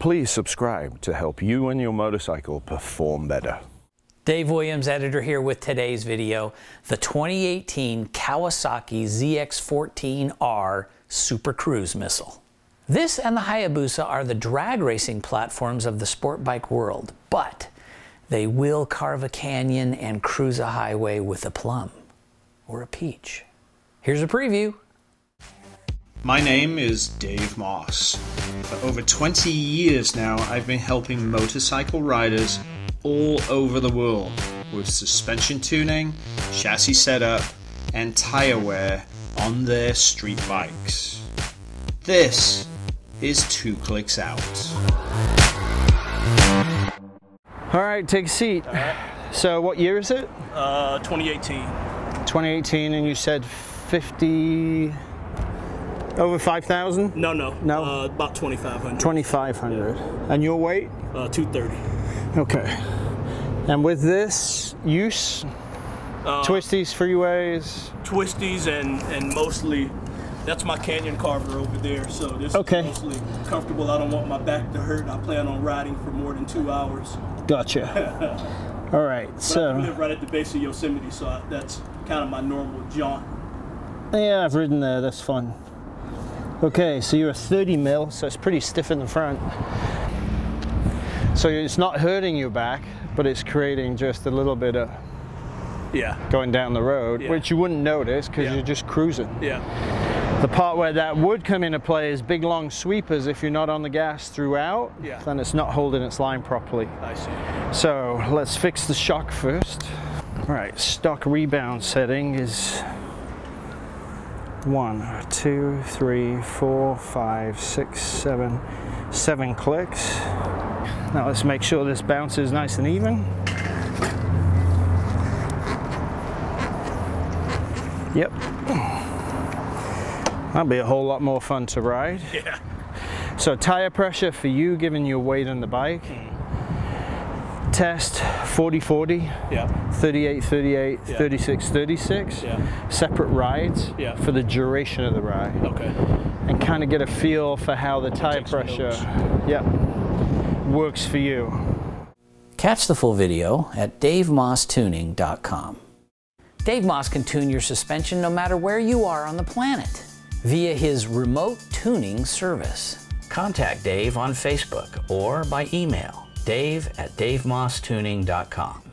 please subscribe to help you and your motorcycle perform better. Dave Williams, editor here with today's video, the 2018 Kawasaki ZX-14R Super Cruise Missile. This and the Hayabusa are the drag racing platforms of the sport bike world, but they will carve a canyon and cruise a highway with a plum or a peach. Here's a preview. My name is Dave Moss. For over 20 years now, I've been helping motorcycle riders all over the world with suspension tuning, chassis setup, and tire wear on their street bikes. This is Two Clicks Out. All right, take a seat. So, what year is it? Uh, 2018. 2018, and you said 50 over 5,000? No, no. No? Uh, about 2,500. 2,500. And your weight? Uh, 230. Okay. And with this use, Uh, twisties, freeways. Twisties and, and mostly, that's my Canyon Carver over there. So this Okay. is mostly comfortable. I don't want my back to hurt. I plan on riding for more than two hours. Gotcha. All right, But I so live right at the base of Yosemite, so I, that's kind of my normal jaunt. yeah, I've ridden there. That's fun. Okay, so you're a 30 mil, so it's pretty stiff in the front. So it's not hurting your back, but it's creating just a little bit of Yeah. going down the road, Yeah. which you wouldn't notice because Yeah. you're just cruising. Yeah. The part where that would come into play is big long sweepers. If you're not on the gas throughout, Yeah. then it's not holding its line properly. I see. So let's fix the shock first. All right, stock rebound setting is one, two, three, four, five, six, seven, seven clicks. Now let's make sure this bounces nice and even. Yep. That'll be a whole lot more fun to ride. Yeah. So tire pressure for you, given your weight on the bike. Mm. Test 40-40, Yeah. 38-38, Yeah. 36-36. Yeah. Separate rides Yeah. for the duration of the ride. Okay. And kind of get a feel for how the tire pressure yeah works for you. Catch the full video at davemosstuning.com. Dave Moss can tune your suspension no matter where you are on the planet via his remote tuning service. Contact Dave on Facebook or by email dave at davemosstuning.com.